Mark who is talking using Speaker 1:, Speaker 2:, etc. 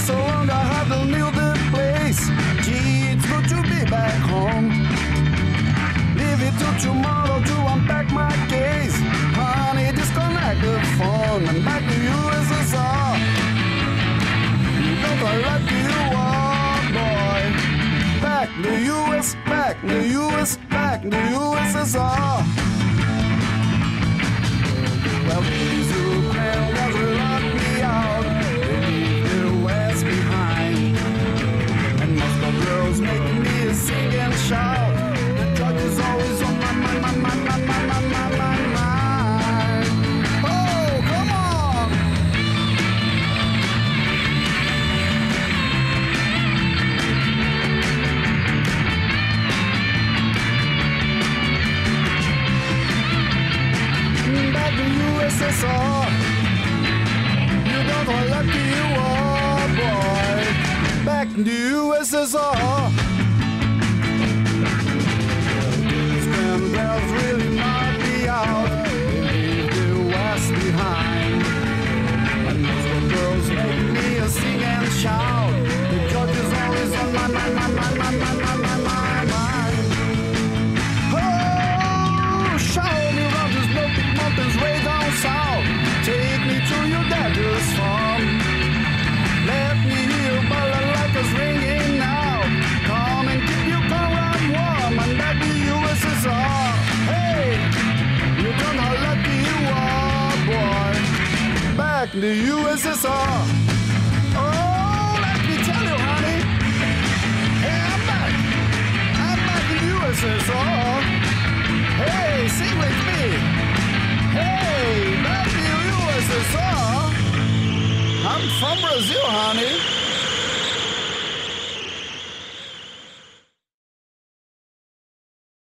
Speaker 1: So long, I haven't knew the place. Gee, it's good to be back home. Leave it till tomorrow to unpack my case. Honey, disconnect the phone and back to. You know how lucky you are, boy. Back to US, back to US, back to USSR. Well, To USSR. You know how lucky you are, boy. Back to USSR. Spam bells really knock me out. Leave the West behind. And the girls make me sing and shout. The judge is always on my my my mind, my my the USSR. Oh, let me tell you, honey, hey, I'm back. I'm back in the USSR. Hey, sing with me. Hey, back in the USSR. I'm from Brazil, honey.